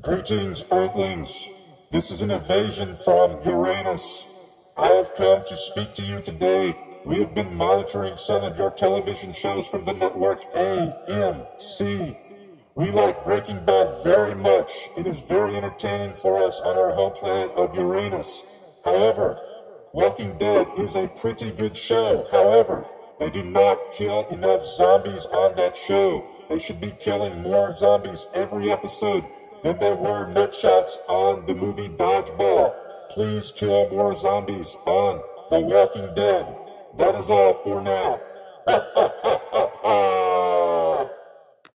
Greetings, Earthlings. This is an invasion from Uranus. I have come to speak to you today. We have been monitoring some of your television shows from the network AMC. We like Breaking Bad very much. It is very entertaining for us on our home planet of Uranus. However, Walking Dead is a pretty good show. However, they do not kill enough zombies on that show. They should be killing more zombies every episode than there were nutshots on the movie Dodgeball. Please kill more zombies on The Walking Dead. That is all for now.